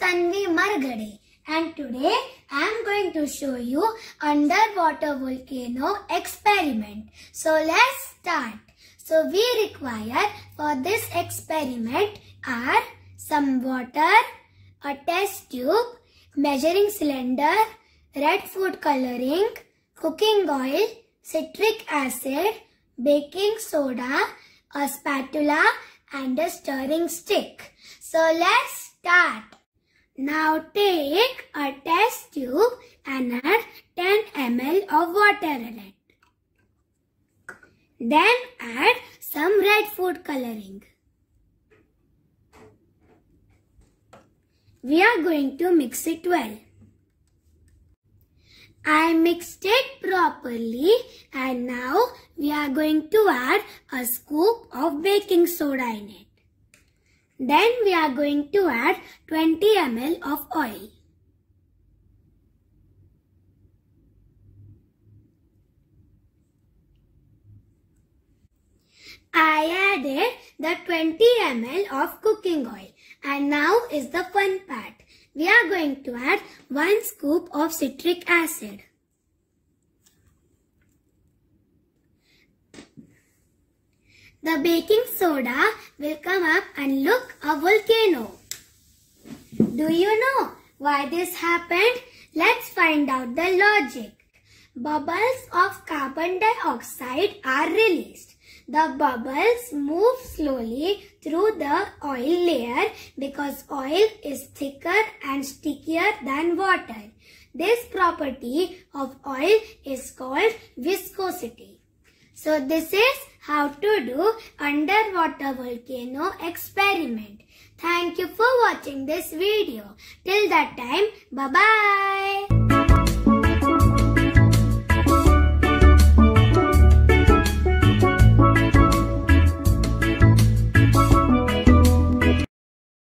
Tanvi Marghade and today I am going to show you underwater volcano experiment. So let's start. So we require for this experiment are some water, a test tube, measuring cylinder, red food coloring, cooking oil, citric acid, baking soda, a spatula and a stirring stick. So let's start. Now take a test tube and add 10 ml of water in it. Then add some red food coloring. We are going to mix it well. I mixed it properly and now we are going to add a scoop baking soda in it. Then we are going to add 20 ml of oil. I added the 20 ml of cooking oil and now is the fun part. We are going to add 1 scoop of citric acid. The baking soda will come up and look a volcano. Do you know why this happened? Let's find out the logic. Bubbles of carbon dioxide are released. The bubbles move slowly through the oil layer because oil is thicker and stickier than water. This property of oil is called viscosity. So this is how to do underwater volcano experiment. Thank you for watching this video. Till that time, bye-bye.